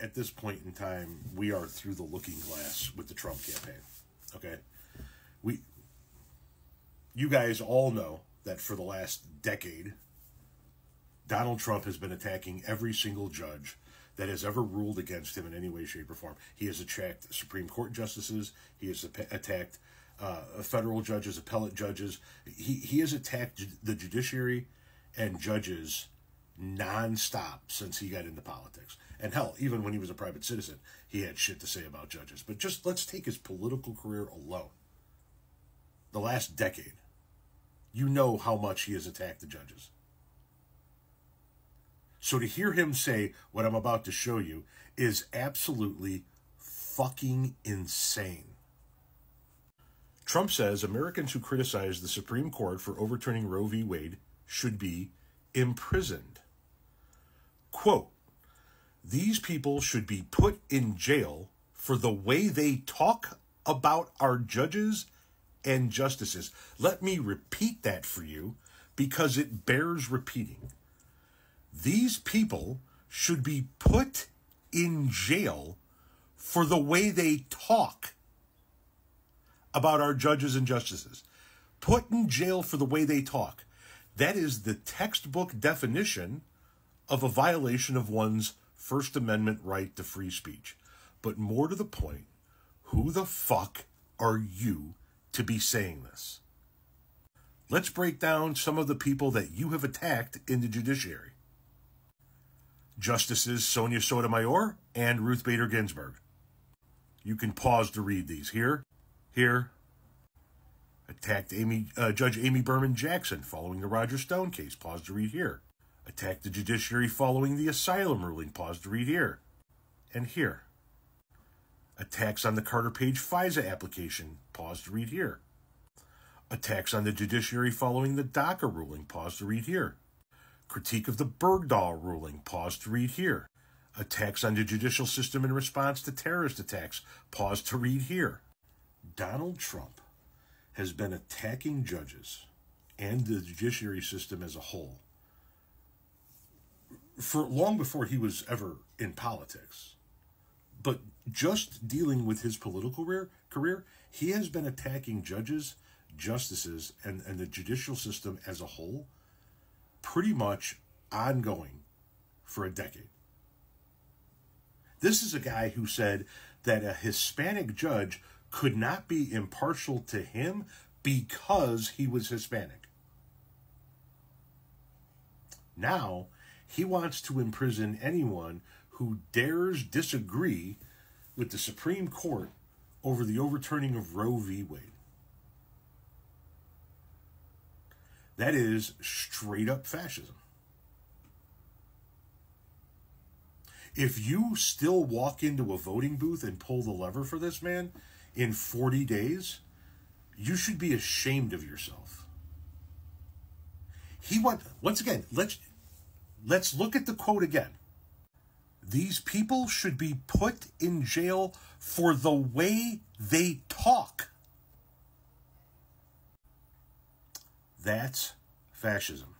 at this point in time, we are through the looking glass with the Trump campaign. Okay, we, you guys all know that for the last decade, Donald Trump has been attacking every single judge that has ever ruled against him in any way, shape, or form. He has attacked Supreme Court justices. He has attacked uh, federal judges, appellate judges. He he has attacked the judiciary and judges nonstop since he got into politics. And hell, even when he was a private citizen, he had shit to say about judges. But just let's take his political career alone. The last decade, you know how much he has attacked the judges. So to hear him say what I'm about to show you is absolutely fucking insane. Trump says Americans who criticize the Supreme Court for overturning Roe v. Wade should be imprisoned. Quote, these people should be put in jail for the way they talk about our judges and justices. Let me repeat that for you because it bears repeating. These people should be put in jail for the way they talk about our judges and justices. Put in jail for the way they talk. That is the textbook definition of a violation of one's First Amendment right to free speech. But more to the point, who the fuck are you to be saying this? Let's break down some of the people that you have attacked in the judiciary. Justices Sonia Sotomayor and Ruth Bader Ginsburg. You can pause to read these. Here, here. Attacked Amy, uh, Judge Amy Berman Jackson following the Roger Stone case. Pause to read here. Attacked the judiciary following the asylum ruling. Pause to read here. And here. Attacks on the Carter Page FISA application. Pause to read here. Attacks on the judiciary following the DACA ruling. Pause to read here. Critique of the Bergdahl ruling. Pause to read here. Attacks on the judicial system in response to terrorist attacks. Pause to read here. Donald Trump has been attacking judges and the judiciary system as a whole for long before he was ever in politics. But just dealing with his political career, he has been attacking judges, justices, and, and the judicial system as a whole pretty much ongoing for a decade. This is a guy who said that a Hispanic judge could not be impartial to him because he was Hispanic. Now, he wants to imprison anyone who dares disagree with the Supreme Court over the overturning of Roe v. Wade. That is straight up fascism. If you still walk into a voting booth and pull the lever for this man in 40 days, you should be ashamed of yourself. He went once again, let's let's look at the quote again. These people should be put in jail for the way they talk. That's fascism.